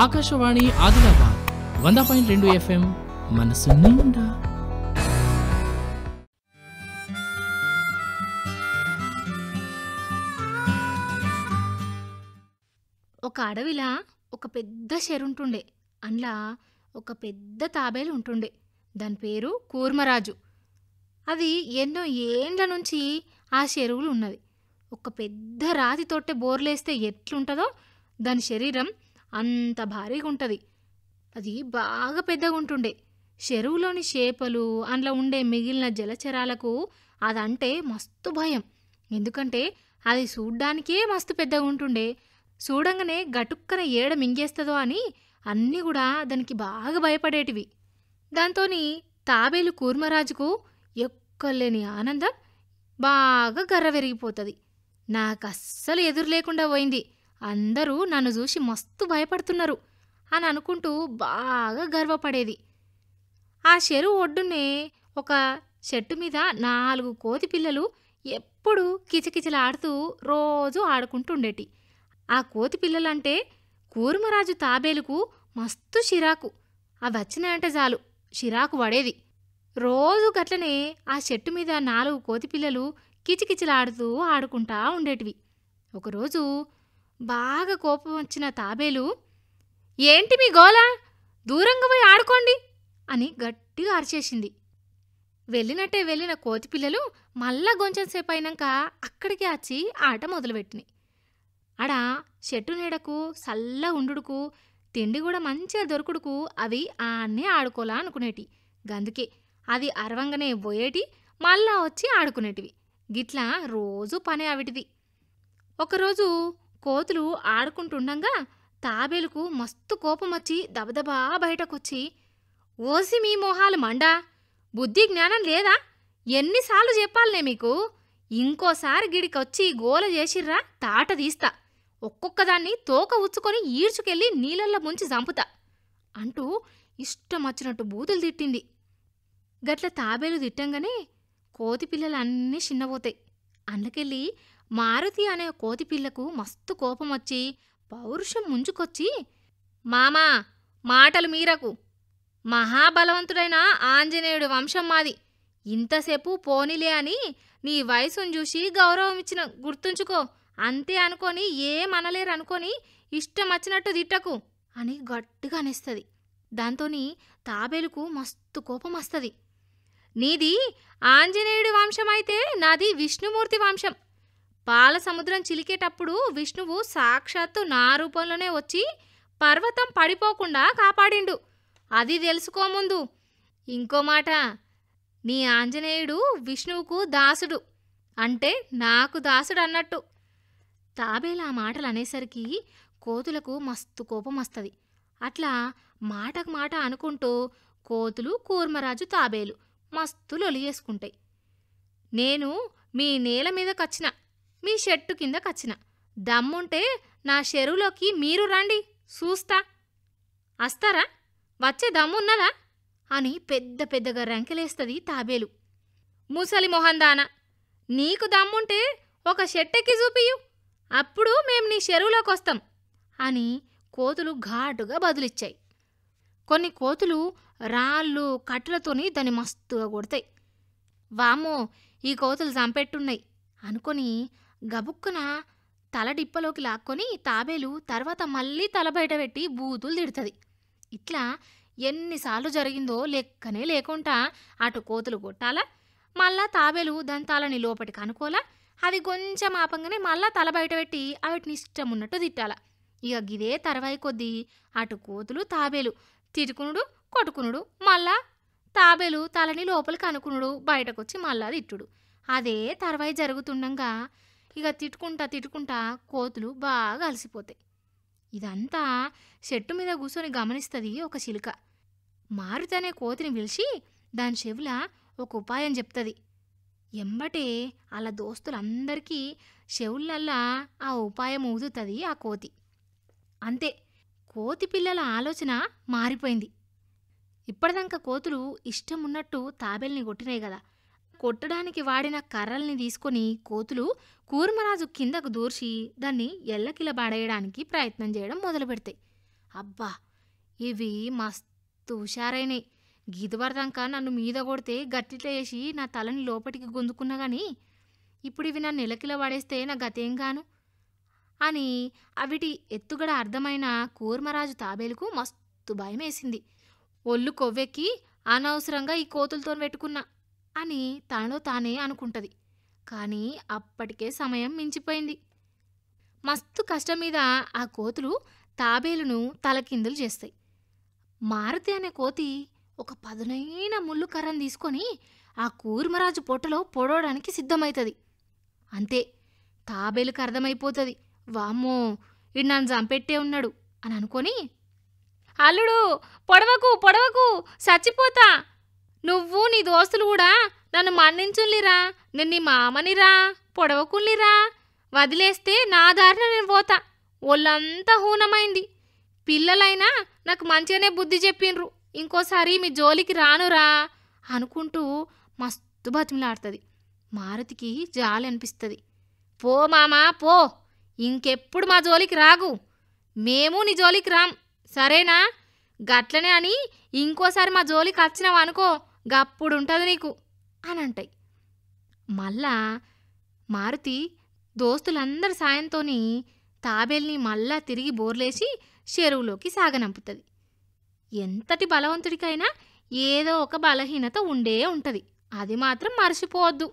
ఆకాశవాణి ఆదిలాబాద్ వంద పాయింట్ రెండు ఎఫ్ఎం మనసు నిండా. ఒక అడవిలా ఒక పెద్ద చెరుంటుండే. అందులో ఒక పెద్ద తాబేలు ఉంటుండే. దాని పేరు కూర్మరాజు. అది ఎన్నో ఏండ్ల నుంచి ఆ చెరువులు ఉన్నది ఒక పెద్ద రాతి తోటే బోర్లేస్తే ఎట్లుంటుందో దాని శరీరం అంత భారీగా ఉంటుంది అది బాగా పెద్దగా ఉంటుండే చెరువులోని చేపలు అందులో ఉండే మిగిలిన జలచరాలకు అదంటే మస్తు భయం. ఎందుకంటే అది చూడ్డానికే మస్తు పెద్దగా ఉంటుండే చూడంగానే గటుక్కన ఏడ మింగేస్తుందో అని అన్నీ కూడా దానికి బాగా భయపడేటివి. దాంతోని తాబేలు కూర్మరాజుకు ఎక్కలేని ఆనందం బాగా గర్ర పెరిగిపోతుంది నాకు అస్సలు ఎదురు లేకుండా పోయింది. అందరూ నన్ను చూసి మస్తు భయపడుతున్నారు అని అనుకుంటూ బాగా గర్వపడేది. ఆ చెరువు ఒడ్డునే ఒక చెట్టు మీద నాలుగు కోతి పిల్లలు ఎప్పుడు కిచకిచలాడుతూ రోజు ఆడుకుంటుండేటి. ఆ కోతి పిల్లలంటే కూర్మరాజు తాబేలుకు మస్తు చిరాకు. అవి వచ్చినాయంటే చాలు చిరాకు పడేది. రోజు గట్లనే ఆ చెట్టు మీద నాలుగు కోతి పిల్లలు కిచకిచలాడుతూ ఆడుకుంటా ఉండేటివి. ఒకరోజు బాగా కోపం వచ్చిన తాబేలు ఏంటి మీ గోల? దూరంగా పోయి ఆడుకోండి అని గట్టిగా అరిచేసింది. వెళ్ళినట్టే వెళ్ళిన కోతి పిల్లలు మళ్ళా కొంచెం సేపు అయినాక అక్కడికి వచ్చి ఆట మొదలుపెట్టినాయి ఆడ చెట్టు నీడకు చల్ల ఉండుడుకు తిండి కూడా మంచిగా దొరుకుడుకు అవి ఆన్నే ఆడుకోలా అనుకునేటి. గందుకే అది అరవంగానే పోయేటి మళ్ళా వచ్చి ఆడుకునేటివి. గిట్లా రోజు పని అవిటిది ఒకరోజు కోతులు ఆడుకుంటుండగా తాబేలుకు మస్తు కోపమొచ్చి దబదబా బయటకొచ్చి ఓసి మీ మొహాలు మండా? బుద్ధి జ్ఞానం లేదా? ఎన్నిసార్లు చెప్పాలనే మీకు? ఇంకోసారి గిడికొచ్చి గోల చేసిర్రా తాట తీస్తా. ఒక్కొక్కదాన్ని తోక ఉచ్చుకొని ఈడ్చుకెళ్ళి నీళ్ళల్లో ముంచి చంపుతా అంటూ ఇష్టం వచ్చినట్టు బూతులు తిట్టింది. గట్ల తాబేలు తిట్టంగానే కోతి పిల్లలన్నీ చిన్నపోతాయి అందుకెళ్ళి మారుతి అనే కోతి పిల్లకు మస్తు కోపం వచ్చి పౌరుషం ముంచుకొచ్చి మామా మాటలు మీరకు. మహాబలవంతుడైన ఆంజనేయుడి వంశం మాది. ఇంతసేపు పోనీలే అని నీ వయసును చూసి గౌరవం ఇచ్చిన గుర్తుంచుకో. అంతే అనుకొని ఏమనలేరు అనుకొని ఇష్టం వచ్చినట్టు తిట్టకు అని గట్టిగా అనేస్తుంది. దాంతోని తాబేలుకు మస్తు కోపం వస్తుంది నీది ఆంజనేయుడి వంశం అయితే నాది విష్ణుమూర్తి వంశం. పాల సముద్రం చిలికేటప్పుడు విష్ణువు సాక్షాత్తు నా రూపంలోనే వచ్చి పర్వతం పడిపోకుండా కాపాడిండు. అది తెలుసుకోముందు ఇంకో మాట నీ ఆంజనేయుడు విష్ణువుకు దాసుడు. అంటే నాకు దాసుడు అన్నట్టు. తాబేలు ఆ మాటలు అనేసరికి కోతులకు మస్తు కోపం వస్తుంది. అట్లా మాటకు మాట అనుకుంటూ కోతులు కూర్మరాజు తాబేలు. మస్తు లొలియేసుకుంటాయి నేను మీ నేల మీదకొచ్చిన మీ షెట్టు కింద కచ్చిన. దమ్ముంటే నా చెరువులోకి మీరు రండి చూస్తా. వస్తారా వచ్చే దమ్మున్నదా? అని పెద్ద పెద్దగా రంకెలేస్తుంది తాబేలు. ముసలి మొహందాన నీకు దమ్ముంటే ఒక షెట్టెక్కి చూపియు అప్పుడు మేం నీ చెరువులోకి వస్తాం అని కోతులు ఘాటుగా బదులిచ్చాయి. కొన్ని కోతులు రాళ్ళు కట్టెలతోని దాన్ని మస్తుగా కొడతాయి. వామ్మో ఈ కోతులు చంపెట్టున్నాయి అనుకొని గబుక్కున తల డిప్పలోకి లాక్కొని తాబేలు తర్వాత మళ్ళీ తల బయట పెట్టి బూతులు తిడుతుంది. ఇట్లా ఎన్నిసార్లు జరిగిందో లెక్కనే లేకుండా అటు కోతులు కొట్టాలా మళ్ళా తాబేలు దాని తలని లోపటికి అనుకోలా అది కొంచెం ఆపంగానే మళ్ళా తల బయట పెట్టి వాటిని ఇష్టం ఉన్నట్టు తిట్టాల. ఇక గిదే తర్వాయి కొద్దీ అటు కోతులు తాబేలు తిట్టుకునుడు కొట్టుకునుడు మళ్ళా తాబేలు తలని లోపలికి అనుకునుడు బయటకొచ్చి మళ్ళా తిట్టుడు. అదే తర్వాయి జరుగుతుండగా ఇక తిట్టుకుంటా తిట్టుకుంటా కోతులు బాగా అలసిపోతాయి. ఇదంతా చెట్టు మీద కూర్చొని గమనిస్తుంది ఒక చిలుక. మారుతనే కోతిని పిలిచి దాని చెవుల ఒక ఉపాయం చెప్తుంది. ఎంబటే అలా దోస్తులందరికీ చెవులల్లా ఆ ఉపాయం ఊదుతుంది ఆ కోతి. అంతే కోతి పిల్లల ఆలోచన మారిపోయింది. ఇప్పటిదాకా కోతులు ఇష్టం ఉన్నట్టు తాబేల్ని కొట్టినాయి కదా కొట్టడానికి వాడిన కర్రల్ని తీసుకొని కోతులు కూర్మరాజు కిందకు దూర్చి దాన్ని ఎల్లకిల బాడేయడానికి ప్రయత్నం చేయడం మొదలు పెడతాయి అబ్బా! ఇవి మస్తు హుషారైనవి గీతపడదాక నన్ను మీద కొడితే గట్టిట్లా వేసి నా తలని లోపలికి గుంజుకున్నా కానీ ఇప్పుడు ఇవి నన్ను ఎలకిల పడేస్తే నా గతేం గాను? అని అవిటి ఎత్తుగడ అర్థమైన కూర్మరాజు తాబేలుకు మస్తు భయం వేసింది ఒళ్ళు కొవ్వెక్కి అనవసరంగా ఈ కోతులతో పెట్టుకున్నా అని తనలో తానే అనుకుంటది. కానీ అప్పటికే సమయం మించిపోయింది. మస్తు కష్టం మీద ఆ కోతులు తాబేలును తలకిందులు చేస్తాయి. మారుతి అనే కోతి ఒక పదునైన ముళ్ళు కర్రను తీసుకొని ఆ కూర్మరాజు పొట్టలో పొడవడానికి సిద్ధమవుతుంది అంతే తాబేలుకు అర్థమైపోతుంది వామ్మో ఇడు నన్ను చంపెట్టే ఉన్నాడు అని అనుకొని అల్లుడు పొడవకు పొడవకు చచ్చిపోతా. నువ్వు నీ దోస్తులు కూడా నన్ను మన్నించుల్లిరా నేను నీ మామనిరా పొడవకుల్లిరా వదిలేస్తే నా దారిన నేను పోతా. ఒళ్ళంతా హూనమైంది. పిల్లలైనా నాకు మంచిగానే బుద్ధి చెప్పిండ్రు ఇంకోసారి మీ జోలికి రానురా అనుకుంటూ మస్తు బతిమిలాడుతుంది. మారుతికి జాలి అనిపిస్తుంది. పో మామా పో. ఇంకెప్పుడు మా జోలికి రాగు. మేము నీ జోలికి రాం. సరేనా? గట్లనే అని ఇంకోసారి మా జోలికి వచ్చినావు అనుకో గప్పుడు ఉంటుంది నీకు అని అంటాయి మళ్ళా మారుతి దోస్తులందరి సాయంతోని తాబేల్ని మళ్ళా తిరిగి బోర్లేసి చెరువులోకి సాగనంపుతుంది. ఎంతటి బలవంతుడికైనా ఏదో ఒక బలహీనత ఉండే ఉంటుంది. అది మాత్రం మర్చిపోవద్దు.